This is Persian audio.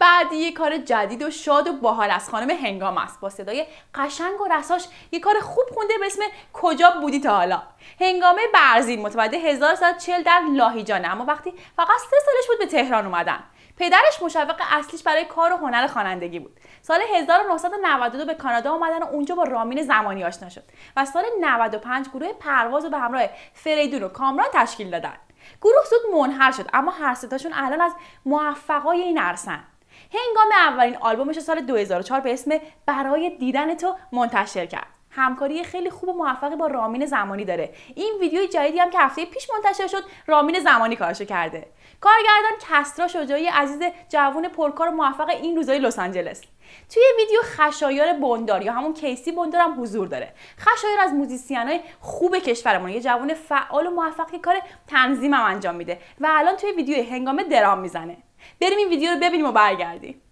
بعدی یه کار جدید و شاد و باحال از خانم هنگام است. با صدای قشنگ و رساش یه کار خوب خونده به اسم کجا بودی تا حالا. هنگامه برزین متولد 1140 در لاهیجانه. اما وقتی فقط سه سالش بود به تهران اومدن. پدرش مشوق اصلیش برای کار و هنر خوانندگی بود. سال 1992 به کانادا اومدن و اونجا با رامین زمانی آشنا شد و سال 95 گروه پرواز رو به همراه فریدون و کامران تشکیل دادن. گروه زود منحل شد اما هر ستاشون الان از موفقای این عرصن هنگام اولین آلبومش سال 2004 به اسم برای دیدن تو منتشر کرد. همکاری خیلی خوب و موفقی با رامین زمانی داره. این ویدیو جدیدی هم که هفته پیش منتشر شد رامین زمانی کارشو کرده. کارگردان کسرا شجاعی عزیز جوون پرکار و موفق این روزای لس آنجلس. توی ویدیو خشایار بندار یا همون کیسی بندار هم حضور داره. خشایار از موزیسین خوب کشورمون یه جوون فعال و موفقی کار تنظیم هم انجام میده و الان توی ویدیو هنگام درام می‌زنه. بریم این ویدیو رو ببینیم و برگردیم.